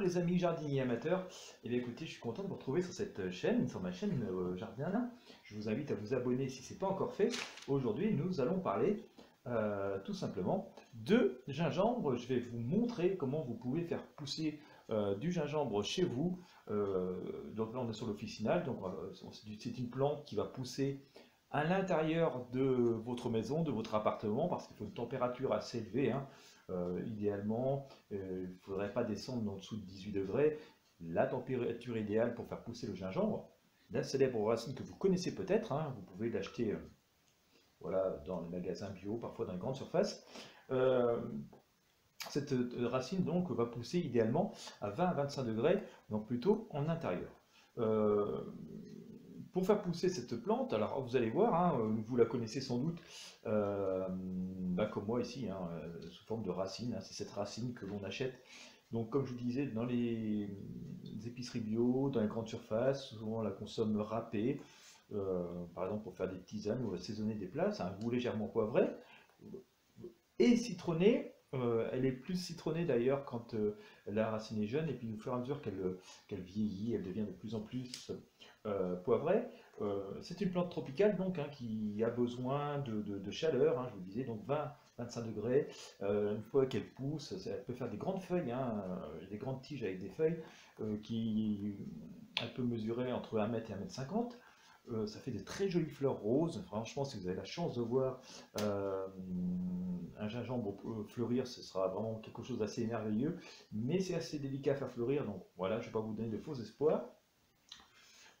Les amis jardiniers amateurs. Et bien écoutez, je suis content de vous retrouver sur cette chaîne, sur ma chaîne euh, Jardin. Je vous invite à vous abonner si ce n'est pas encore fait. Aujourd'hui, nous allons parler euh, tout simplement de gingembre. Je vais vous montrer comment vous pouvez faire pousser euh, du gingembre chez vous. donc là, on est sur l'officinal. Donc c'est une plante qui va pousser à l'intérieur de votre maison, de votre appartement, parce qu'il faut une température assez élevée. Hein. Euh, idéalement, euh, il ne faudrait pas descendre en dessous de 18 degrés. La température idéale pour faire pousser le gingembre, la célèbre racine que vous connaissez peut-être, hein, vous pouvez l'acheter euh, voilà, dans les magasins bio, parfois dans les grandes surfaces. cette racine donc va pousser idéalement à 20 à 25 degrés, donc plutôt en intérieur. Pour faire pousser cette plante, alors vous allez voir, hein, vous la connaissez sans doute, euh, bah, comme moi ici, hein, euh, sous forme de racine, hein, c'est cette racine que l'on achète. Donc comme je vous disais, dans les, épiceries bio, dans les grandes surfaces, souvent on la consomme râpée, euh, par exemple pour faire des tisanes ou assaisonner des plats, un goût légèrement poivré, et citronné, elle est plus citronnée d'ailleurs quand la racine est jeune, et puis au fur et à mesure qu'elle vieillit, elle devient de plus en plus euh, poivrée. Euh, c'est une plante tropicale donc hein, qui a besoin de, chaleur, hein, je vous disais, donc 20-25 degrés. Euh, une fois qu'elle pousse, elle peut faire des grandes feuilles, hein, des grandes tiges avec des feuilles qui elle peut mesurer entre 1 mètre et 1 mètre 50. ça fait des très jolies fleurs roses. Franchement, si vous avez la chance de voir un gingembre fleurir, ce sera vraiment quelque chose d'assez merveilleux. Mais c'est assez délicat à faire fleurir, donc voilà, je ne vais pas vous donner de faux espoirs.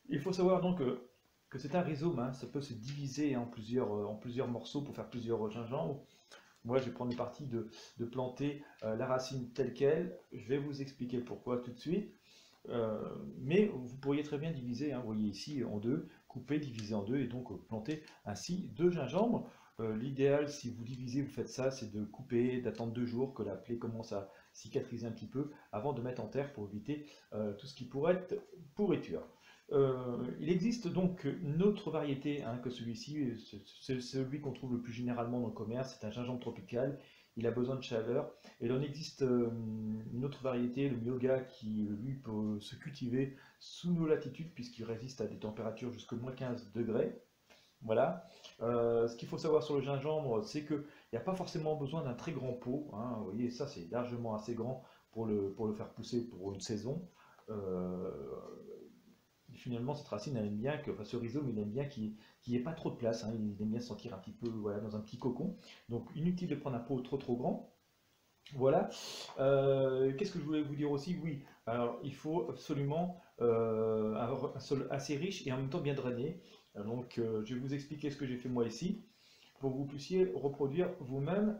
Il faut savoir donc euh, que c'est un rhizome, ça peut se diviser en plusieurs, euh, morceaux pour faire plusieurs gingembres. Moi, je vais prendre le parti de, planter euh, la racine telle qu'elle. Je vais vous expliquer pourquoi tout de suite. mais vous pourriez très bien diviser, hein, vous voyez ici, en deux, couper, diviser en deux, et donc planter ainsi deux gingembres. L'idéal, si vous divisez, vous faites ça, c'est de couper, d'attendre deux jours que la plaie commence à cicatriser un petit peu, avant de mettre en terre pour éviter tout ce qui pourrait être pourriture. Euh, il existe donc une autre variété hein, que celui-ci, c'est celui qu'on trouve le plus généralement dans le commerce, c'est un gingembre tropical, il a besoin de chaleur. Et il en existe euh, une autre variété, le myoga, qui lui peut se cultiver sous nos latitudes puisqu'il résiste à des températures jusqu'au moins 15 degrés. Voilà. Euh, ce qu'il faut savoir sur le gingembre, c'est qu'il n'y a pas forcément besoin d'un très grand pot. Hein. Vous voyez, ça c'est largement assez grand pour le, pour le faire pousser pour une saison finalement, cette racine, aime bien, que, ce rhizome, il aime bien qu'il n'y ait pas trop de place. Hein. il aime bien se sentir un petit peu dans un petit cocon. Donc, inutile de prendre un pot trop trop grand. Voilà. Euh, qu'est-ce que je voulais vous dire aussi? Oui, alors il faut absolument euh, avoir un sol assez riche et en même temps bien drainé. Donc, euh, je vais vous expliquer ce que j'ai fait moi ici pour que vous puissiez reproduire vous-même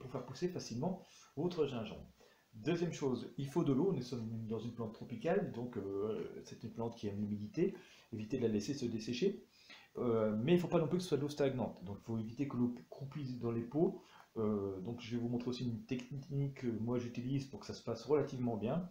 pour faire pousser facilement votre gingembre. Deuxième chose, il faut de l'eau, nous sommes dans une plante tropicale, donc euh, c'est une plante qui aime l'humidité, éviter de la laisser se dessécher, euh, mais il ne faut pas non plus que ce soit de l'eau stagnante, donc il faut éviter que l'eau croupisse dans les pots, euh, donc je vais vous montrer aussi une technique que moi j'utilise pour que ça se passe relativement bien,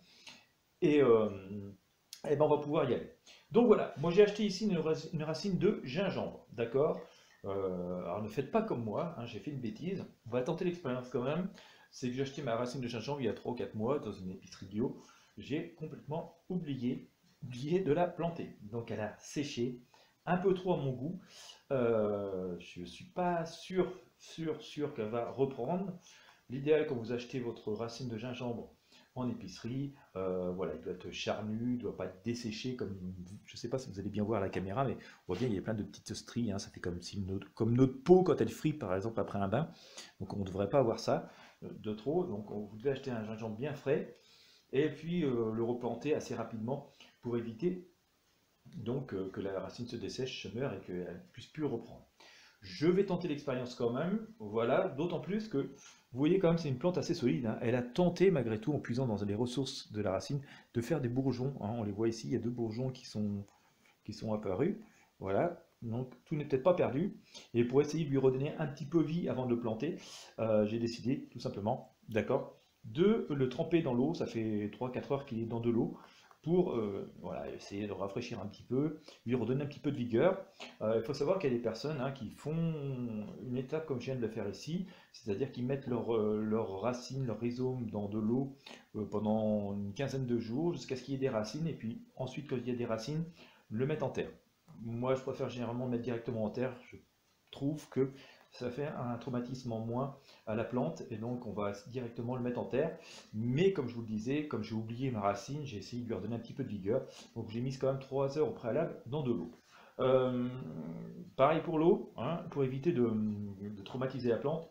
et, ben on va pouvoir y aller. Donc voilà, moi j'ai acheté ici une, racine de gingembre, d'accord? Alors ne faites pas comme moi, hein, j'ai fait une bêtise, on va tenter l'expérience quand même, c'est que j'ai acheté ma racine de gingembre il y a 3 ou 4 mois dans une épicerie bio. J'ai complètement oublié, oublié de la planter. Donc elle a séché, un peu trop à mon goût. Euh, je ne suis pas sûr, sûr, sûr qu'elle va reprendre. L'idéal quand vous achetez votre racine de gingembre en épicerie, euh, voilà, il doit être charnu, il ne doit pas être desséché comme, je ne sais pas si vous allez bien voir la caméra, mais on voit bien il y a plein de petites stries, hein. ça fait comme, notre, comme notre peau quand elle frit par exemple après un bain, donc on ne devrait pas avoir ça de trop. Donc vous devez acheter un gingembre bien frais et puis euh, le replanter assez rapidement pour éviter donc euh, que la racine se dessèche, se meure et qu'elle ne puisse plus reprendre. Je vais tenter l'expérience quand même, voilà, d'autant plus que vous voyez quand même c'est une plante assez solide, hein. elle a tenté malgré tout en puisant dans les ressources de la racine de faire des bourgeons, hein. on les voit ici, il y a deux bourgeons qui sont, qui sont apparus, voilà, donc tout n'est peut-être pas perdu. Et pour essayer de lui redonner un petit peu vie avant de le planter, euh, j'ai décidé tout simplement, d'accord, de le tremper dans l'eau. Ça fait 3-4 heures qu'il est dans de l'eau pour euh, essayer de rafraîchir un petit peu, lui redonner un petit peu de vigueur. Euh, il faut savoir qu'il y a des personnes hein, qui font une étape comme je viens de le faire ici, c'est-à-dire qu'ils mettent leurs racines, leurs rhizomes dans de l'eau pendant une quinzaine de jours jusqu'à ce qu'il y ait des racines, et puis ensuite quand il y a des racines, le mettre en terre. Moi je préfère généralement mettre directement en terre, je trouve que ça fait un traumatisme en moins à la plante et donc on va directement le mettre en terre. Mais comme je vous le disais, comme j'ai oublié ma racine, j'ai essayé de lui redonner un petit peu de vigueur. Donc j'ai mis quand même 3 heures au préalable dans de l'eau. Euh, pareil pour l'eau, hein, pour éviter de, traumatiser la plante,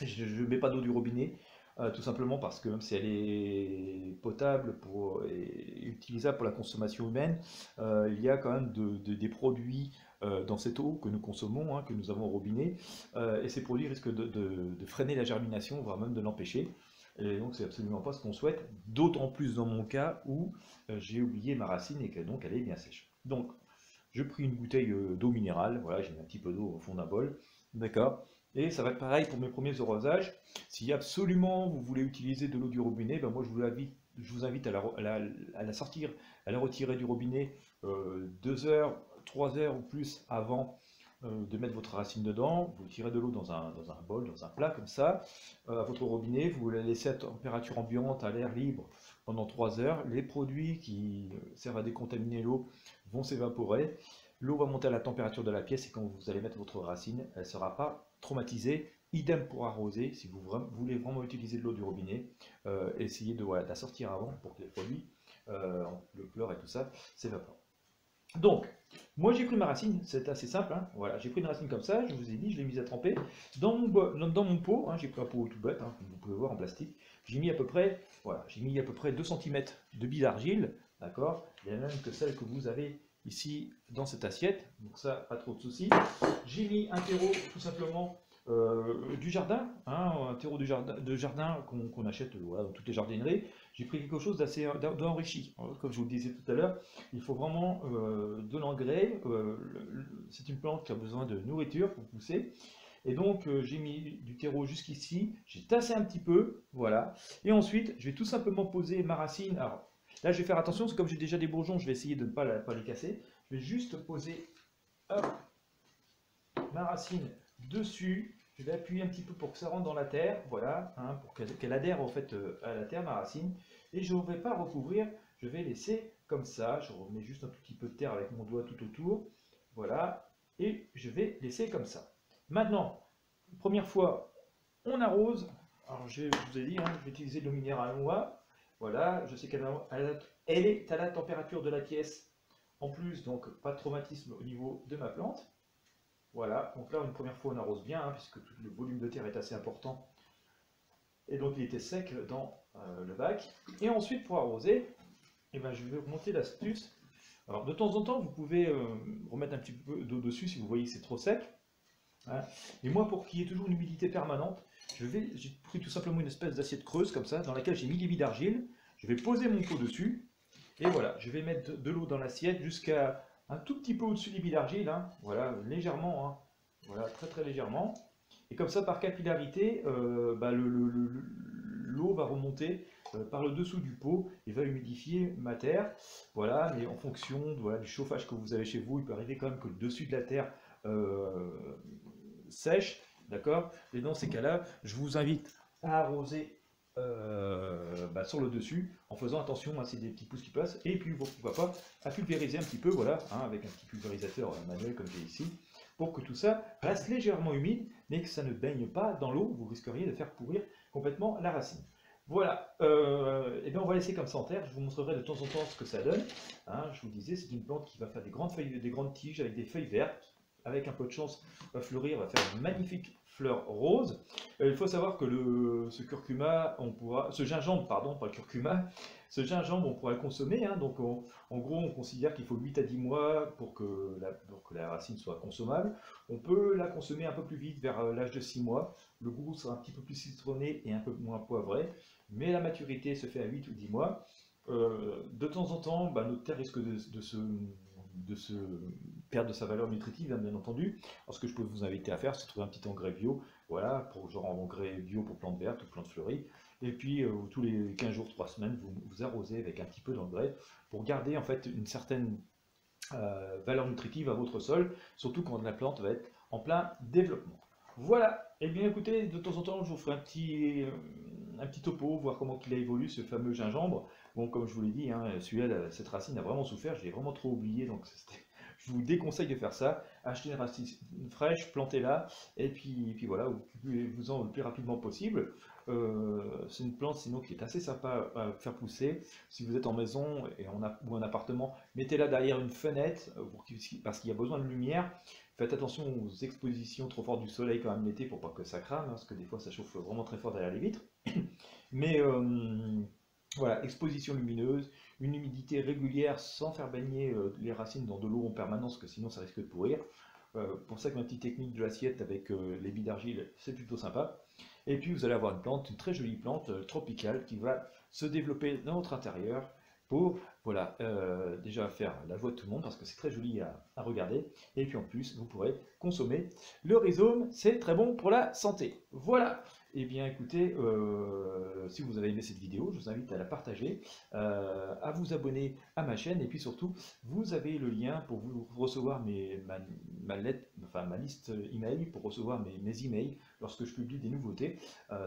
je ne mets pas d'eau du robinet. Euh, tout simplement parce que même si elle est potable pour, et utilisable pour la consommation humaine, euh, il y a quand même des produits euh, dans cette eau que nous consommons, hein, que nous avons au robinet, et ces produits risquent de, freiner la germination, voire même de l'empêcher. Et donc c'est absolument pas ce qu'on souhaite, d'autant plus dans mon cas où j'ai oublié ma racine et que donc elle est bien sèche. Donc je pris une bouteille d'eau minérale, voilà, j'ai mis un petit peu d'eau au fond d'un bol, d'accord et ça va être pareil pour mes premiers arrosages. Si absolument vous voulez utiliser de l'eau du robinet, ben moi je vous invite, je vous invite à, la, sortir, à la retirer du robinet deux heures 3 heures ou plus avant euh, de mettre votre racine dedans, vous tirez de l'eau dans un, dans un, bol, dans un plat comme ça, euh, à votre robinet, vous la laissez à température ambiante, à l'air libre pendant 3 heures. Les produits qui servent à décontaminer l'eau vont s'évaporer. L'eau va monter à la température de la pièce et quand vous allez mettre votre racine, elle ne sera pas traumatisée. Idem pour arroser, si vous voulez vraiment utiliser de l'eau du robinet, euh, essayez de, la sortir avant pour que les produits, le pleur et tout ça, s'évaporent. Donc, moi j'ai pris ma racine, c'est assez simple, hein. voilà, j'ai pris une racine comme ça, je vous ai dit, je l'ai mise à tremper. Dans mon, pot, hein, j'ai pris un pot tout bête, hein, comme vous pouvez voir en plastique, j'ai mis à peu près, voilà, j'ai mis à peu près 2 cm de bille d'argile, d'accord Il y a même que celle que vous avez ici dans cette assiette, donc ça, pas trop de soucis. J'ai mis un terreau tout simplement euh, du jardin, hein, un terreau de jardin, qu'on achète dans toutes les jardineries. J'ai pris quelque chose d'assez enrichi. Comme je vous le disais tout à l'heure, il faut vraiment euh, de l'engrais. Euh, c'est une plante qui a besoin de nourriture pour pousser. Et donc j'ai mis du terreau jusqu'ici, j'ai tassé un petit peu, voilà. Et ensuite, je vais tout simplement poser ma racine. Alors là, je vais faire attention, parce que comme j'ai déjà des bourgeons, je vais essayer de ne pas, les casser. Je vais juste poser ma racine dessus. Je vais appuyer un petit peu pour que ça rentre dans la terre, voilà, hein, pour qu'elle adhère en fait euh, à la terre, ma racine. Et je ne vais pas recouvrir, je vais laisser comme ça. Je remets juste un tout petit peu de terre avec mon doigt tout autour, voilà, et je vais laisser comme ça. Maintenant, première fois, on arrose. Alors je, vous ai dit, hein, je vais utiliser de l'eau minérale. Voilà, je sais qu'elle est à la température de la pièce en plus, donc pas de traumatisme au niveau de ma plante. Voilà, donc là, une première fois, on arrose bien, hein, puisque le volume de terre est assez important. Et donc, il était sec dans euh, le bac. Et ensuite, pour arroser, eh ben, je vais remonter l'astuce. Alors, de temps en temps, vous pouvez euh, remettre un petit peu d'eau dessus si vous voyez que c'est trop sec. Hein. Et moi, pour qu'il y ait toujours une humidité permanente, j'ai pris tout simplement une espèce d'assiette creuse comme ça, dans laquelle j'ai mis des billes d'argile. Je vais poser mon pot dessus. Et voilà, je vais mettre de l'eau dans l'assiette jusqu'à un tout petit peu au-dessus des billes d'argile, hein. voilà, légèrement, hein. voilà, très très légèrement. Et comme ça, par capillarité, euh, bah, l'eau va remonter euh, par le dessous du pot et va humidifier ma terre. Voilà, mais en fonction du chauffage que vous avez chez vous, il peut arriver quand même que le dessus de la terre euh, sèche, d'accord Et dans ces cas-là, je vous invite à arroser euh, bah, sur le dessus en faisant attention à ces des petits pouces qui passent et puis pourquoi pas à pulvériser un petit peu voilà hein, avec un petit pulvérisateur euh, manuel comme j'ai ici pour que tout ça reste légèrement humide mais que ça ne baigne pas dans l'eau. Vous risqueriez de faire pourrir complètement la racine. Voilà, euh, et bien on va laisser comme ça en terre, je vous montrerai de temps en temps ce que ça donne. Hein, je vous disais, c'est une plante qui va faire des grandes feuilles, des grandes tiges avec des feuilles vertes, avec un peu de chance, va fleurir, va faire une magnifique fleurs roses. Euh, il faut savoir que le, ce on pourra, ce gingembre, pardon, pas le curcuma, ce gingembre, on pourra le consommer. Hein. donc, en gros, on considère qu'il faut 8 à 10 mois pour que, la, racine soit consommable. On peut la consommer un peu plus vite, vers euh, l'âge de 6 mois. Le goût sera un petit peu plus citronné et un peu moins poivré, mais la maturité se fait à 8 ou 10 mois. Euh, de temps en temps, bah, notre terre risque de se de se perdre de sa valeur nutritive, hein, bien entendu. Alors, ce que je peux vous inviter à faire, c'est trouver un petit engrais bio, voilà, pour genre engrais bio pour plantes vertes ou plantes fleuries. Et puis tous les 15 jours, 3 semaines, vous, vous arrosez avec un petit peu d'engrais pour garder en fait une certaine valeur nutritive à votre sol, surtout quand la plante va être en plein développement. Voilà, et eh bien écoutez, de temps en temps je vous ferai un petit, un petit topo, voir comment il a évolué ce fameux gingembre. Bon, comme je vous l'ai dit, hein, celui-là, cette racine a vraiment souffert, j'ai vraiment trop oublié, donc je vous déconseille de faire ça. Achetez une racine fraîche, plantez-la, et puis, voilà, vous pouvez vous en le plus rapidement possible. Euh, c'est une plante sinon qui est assez sympa à faire pousser. Si vous êtes en maison ou en appartement, mettez-la derrière une fenêtre parce qu'il y a besoin de lumière. Faites attention aux expositions trop fortes du soleil quand même l'été pour pas que ça crame, hein, parce que des fois ça chauffe vraiment très fort derrière les vitres. Mais euh, voilà, exposition lumineuse, une humidité régulière sans faire baigner euh, les racines dans de l'eau en permanence, que sinon ça risque de pourrir. Euh, pour ça que ma petite technique de l'assiette avec les billes d'argile, c'est plutôt sympa. Et puis vous allez avoir une plante, une très jolie plante tropicale qui va se développer dans votre intérieur pour voilà, euh, déjà faire la joie de tout le monde parce que c'est très joli à, regarder. Et puis en plus, vous pourrez consommer le rhizome, c'est très bon pour la santé. Voilà, eh bien écoutez, euh, si vous avez aimé cette vidéo, je vous invite à la partager, euh, à vous abonner à ma chaîne et puis surtout, vous avez le lien pour vous recevoir mes, ma, lettre, enfin, ma liste email, pour recevoir mes, emails lorsque je publie des nouveautés.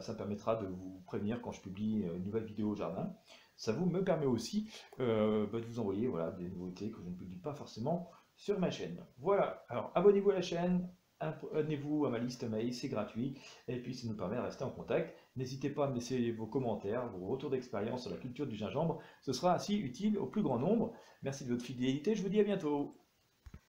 ça permettra de vous prévenir quand je publie une nouvelle vidéo au jardin ça vous me permet aussi euh, bah, de vous envoyer des nouveautés que je ne publie pas forcément sur ma chaîne. Voilà, alors abonnez-vous à la chaîne, abonnez-vous à ma liste mail, c'est gratuit, et puis ça nous permet de rester en contact. N'hésitez pas à me laisser vos commentaires, vos retours d'expérience sur la culture du gingembre, ce sera ainsi utile au plus grand nombre. Merci de votre fidélité, je vous dis à bientôt.